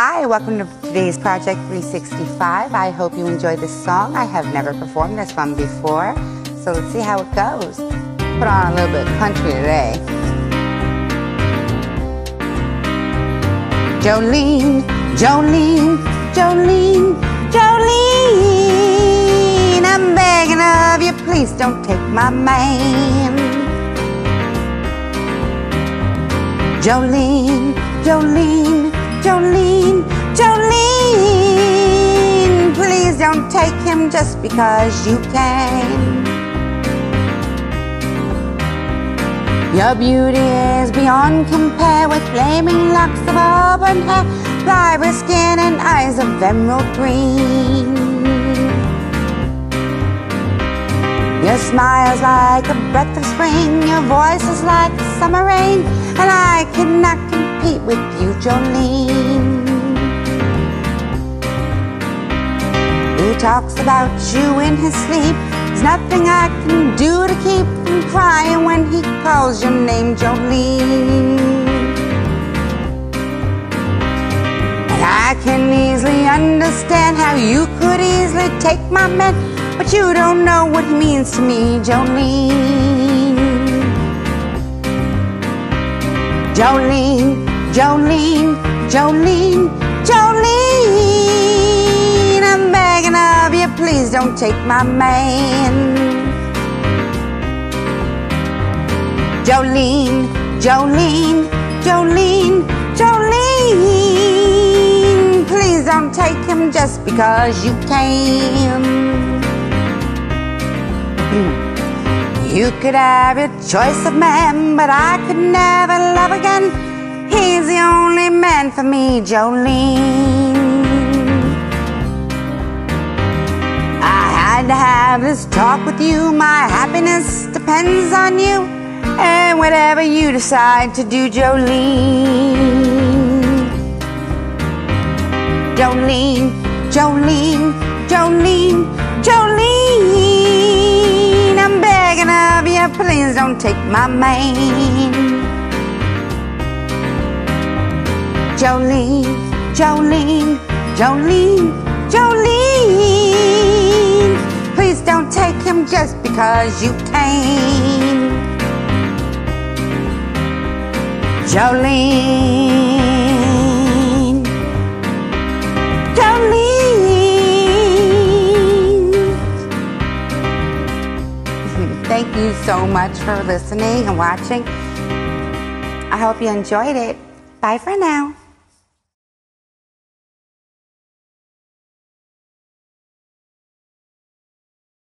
Hi, welcome to today's Project 365. I hope you enjoy this song. I have never performed this one before, so let's see how it goes. Put on a little bit of country today. Jolene, Jolene, Jolene, Jolene, I'm begging of you, please don't take my man. Jolene, Jolene, Jolene, Jolene, please don't take him just because you can. Your beauty is beyond compare with flaming locks of auburn hair, vibrant skin and eyes of emerald green. Your smile's like a breath of spring, your voice is like summer rain, and I cannot compete with you, Jolene. He talks about you in his sleep. There's nothing I can do to keep from crying when he calls your name, Jolene. And I can easily understand how you could easily take my man, but you don't know what he means to me, Jolene. Jolene, Jolene, Jolene, Jolene. I'm begging of you, please don't take my man. Jolene, Jolene, Jolene, Jolene. Please don't take him just because you can. You could have your choice of man, but I could never love again. He's the only man for me, Jolene. I had to have this talk with you. My happiness depends on you. And whatever you decide to do, Jolene. Jolene, Jolene, Jolene, Jolene. I'm begging of you, please don't take my man. Jolene, Jolene, Jolene, Jolene. Please don't take him just because you can. Jolene, Jolene. Thank you so much for listening and watching. I hope you enjoyed it. Bye for now.